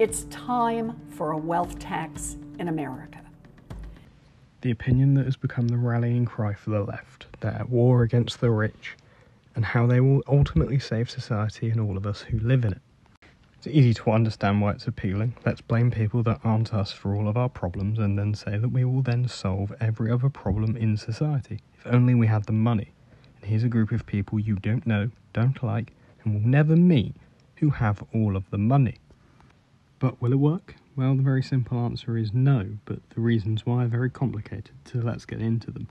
It's time for a wealth tax in America. The opinion that has become the rallying cry for the left, their war against the rich, and how they will ultimately save society and all of us who live in it. It's easy to understand why it's appealing. Let's blame people that aren't us for all of our problems and then say that we will then solve every other problem in society. If only we had the money. And here's a group of people you don't know, don't like, and will never meet who have all of the money. But will it work? Well, the very simple answer is no, but the reasons why are very complicated, so let's get into them.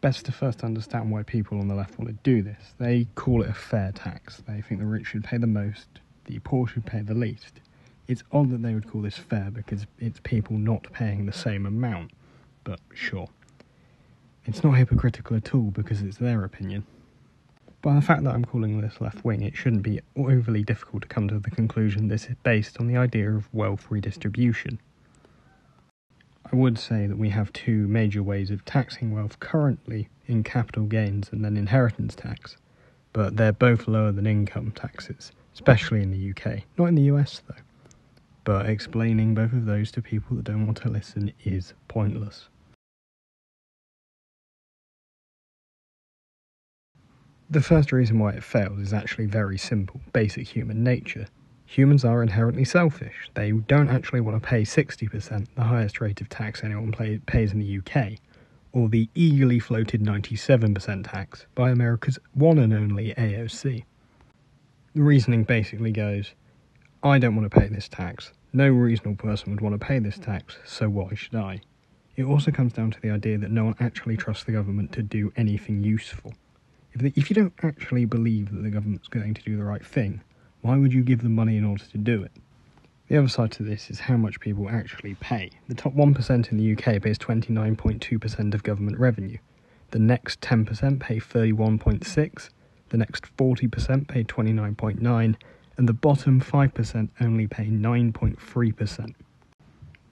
Best to first understand why people on the left want to do this. They call it a fair tax. They think the rich should pay the most, the poor should pay the least. It's odd that they would call this fair because it's people not paying the same amount, but sure. It's not hypocritical at all because it's their opinion. By the fact that I'm calling this left wing, it shouldn't be overly difficult to come to the conclusion this is based on the idea of wealth redistribution. I would say that we have two major ways of taxing wealth currently in capital gains and then inheritance tax, but they're both lower than income taxes, especially in the UK. Not in the US though. But explaining both of those to people that don't want to listen is pointless. The first reason why it fails is actually very simple basic human nature. Humans are inherently selfish. They don't actually want to pay 60%, the highest rate of tax anyone pays in the UK, or the eagerly floated 97% tax by America's one and only AOC. The reasoning basically goes I don't want to pay this tax. No reasonable person would want to pay this tax, so why should I? It also comes down to the idea that no one actually trusts the government to do anything useful. If, you don't actually believe that the government's going to do the right thing, why would you give them money in order to do it? The other side to this is how much people actually pay. The top 1% in the UK pays 29.2% of government revenue. The next 10% pay 31.6%. the next 40% pay 29.9%, and the bottom 5% only pay 9.3%.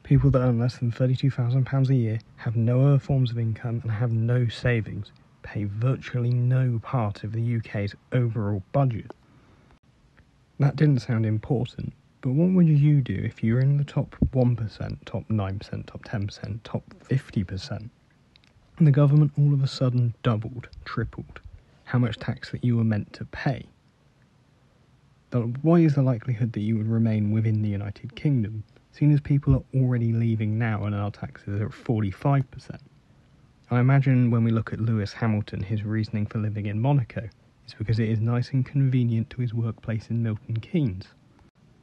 People that earn less than £32,000 a year have no other forms of income and have no savings, pay virtually no part of the UK's overall budget. That didn't sound important, but what would you do if you were in the top 1%, top 9%, top 10%, top 50%, and the government all of a sudden doubled, tripled how much tax that you were meant to pay? What is the likelihood that you would remain within the United Kingdom, seeing as people are already leaving now and our taxes are at 45%? I imagine when we look at Lewis Hamilton, his reasoning for living in Monaco is because it is nice and convenient to his workplace in Milton Keynes.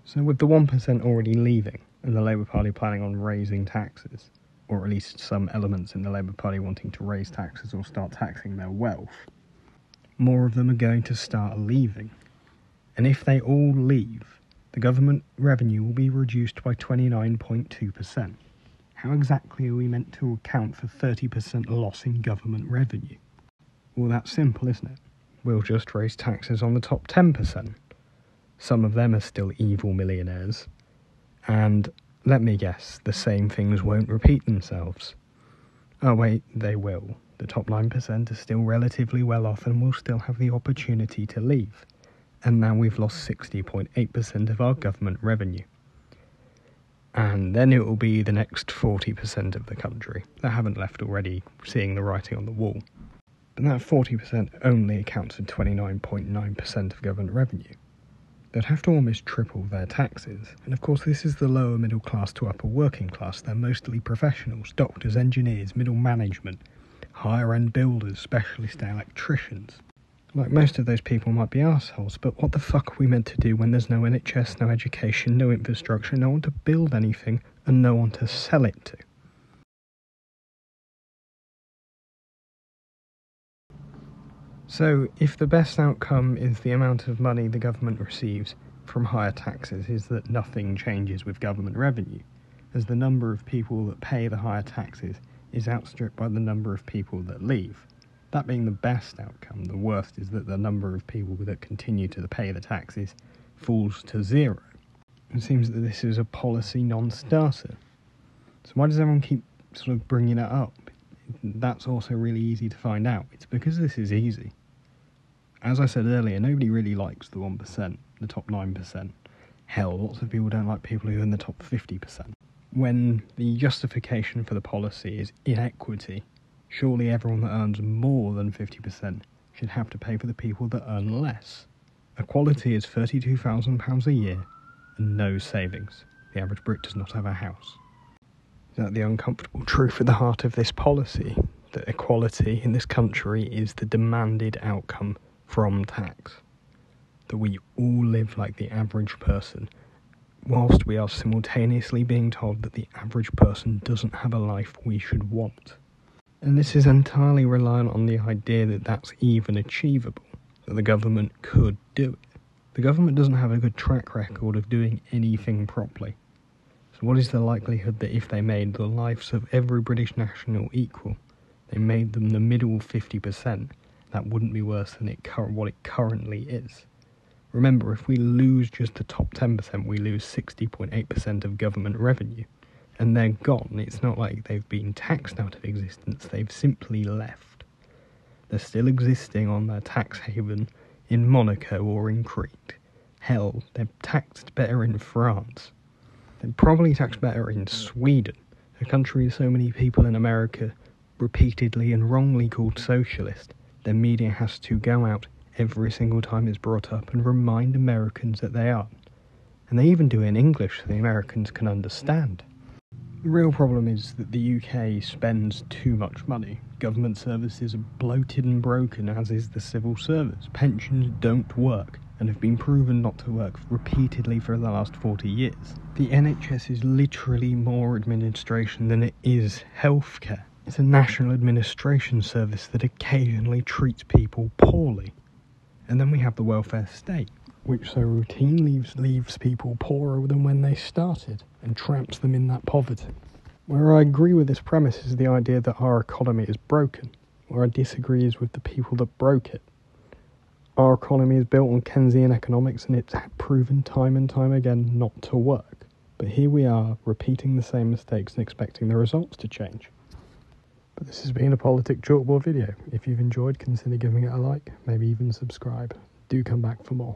So, with the 1% already leaving, and the Labour Party planning on raising taxes, or at least some elements in the Labour Party wanting to raise taxes or start taxing their wealth, more of them are going to start leaving. And if they all leave, the government revenue will be reduced by 29.2%. How exactly are we meant to account for 30% loss in government revenue? Well, that's simple, isn't it? We'll just raise taxes on the top 10%. Some of them are still evil millionaires. And let me guess, the same things won't repeat themselves. Oh, wait, they will. The top 9% are still relatively well off and will still have the opportunity to leave. And now we've lost 60.8% of our government revenue and then it will be the next 40% of the country that haven't left already seeing the writing on the wall. But that 40% only accounts for 29.9% of government revenue. They'd have to almost triple their taxes, and of course, this is the lower middle class to upper working class. They're mostly professionals, doctors, engineers, middle management, higher end builders, specialist electricians. Like most of those people might be assholes, but what the fuck are we meant to do when there's no NHS, no education, no infrastructure, no one to build anything, and no one to sell it to? So, if the best outcome is the amount of money the government receives from higher taxes, is that nothing changes with government revenue, as the number of people that pay the higher taxes is outstripped by the number of people that leave. That being the best outcome, the worst is that the number of people that continue to pay the taxes falls to zero. It seems that this is a policy non starter. So, why does everyone keep sort of bringing it up? That's also really easy to find out. It's because this is easy. As I said earlier, nobody really likes the 1%, the top 9%. Hell, lots of people don't like people who are in the top 50%. When the justification for the policy is inequity, surely everyone that earns more than 50% should have to pay for the people that earn less. Equality is £32,000 a year and no savings. The average Brit does not have a house. Is that the uncomfortable truth at the heart of this policy? That equality in this country is the demanded outcome from tax. That we all live like the average person, whilst we are simultaneously being told that the average person doesn't have a life we should want. And this is entirely reliant on the idea that that's even achievable, that the government could do it. The government doesn't have a good track record of doing anything properly. So, what is the likelihood that if they made the lives of every British national equal, they made them the middle 50%, that wouldn't be worse than it cur- what it currently is? Remember, if we lose just the top 10%, we lose 60.8% of government revenue and they're gone. It's not like they've been taxed out of existence, they've simply left. They're still existing on their tax haven in Monaco or in Crete. Hell, they're taxed better in France. They're probably taxed better in Sweden, a country so many people in America repeatedly and wrongly called socialist. Their media has to go out every single time it's brought up and remind Americans that they aren't. And they even do it in English so the Americans can understand. The real problem is that the UK spends too much money. Government services are bloated and broken, as is the civil service. Pensions don't work and have been proven not to work repeatedly for the last 40 years. The NHS is literally more administration than it is healthcare. It's a national administration service that occasionally treats people poorly. And then we have the welfare state, which so routinely leaves, people poorer than when they started and traps them in that poverty. Where I agree with this premise is the idea that our economy is broken. Where I disagree is with the people that broke it. Our economy is built on Keynesian economics and it's proven time and time again not to work. But here we are repeating the same mistakes and expecting the results to change. But this has been a Politic Chalkboard video. If you've enjoyed, consider giving it a like, maybe even subscribe. Do come back for more.